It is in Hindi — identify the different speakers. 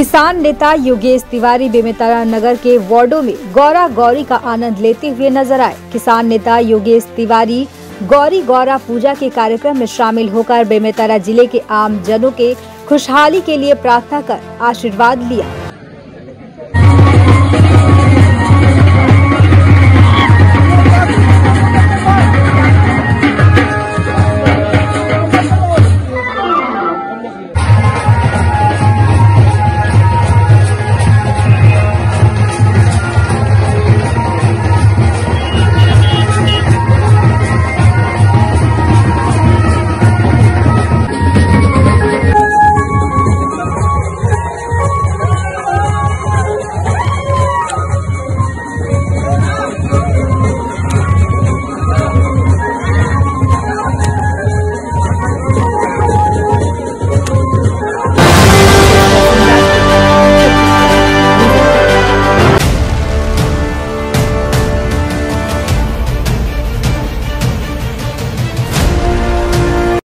Speaker 1: किसान नेता योगेश तिवारी बेमेतरा नगर के वार्डो में गौरा गौरी का आनंद लेते हुए नज़र आए। किसान नेता योगेश तिवारी गौरी गौरा पूजा के कार्यक्रम में शामिल होकर बेमेतरा ज़िले के आम जनों के खुशहाली के लिए प्रार्थना कर आशीर्वाद लिया।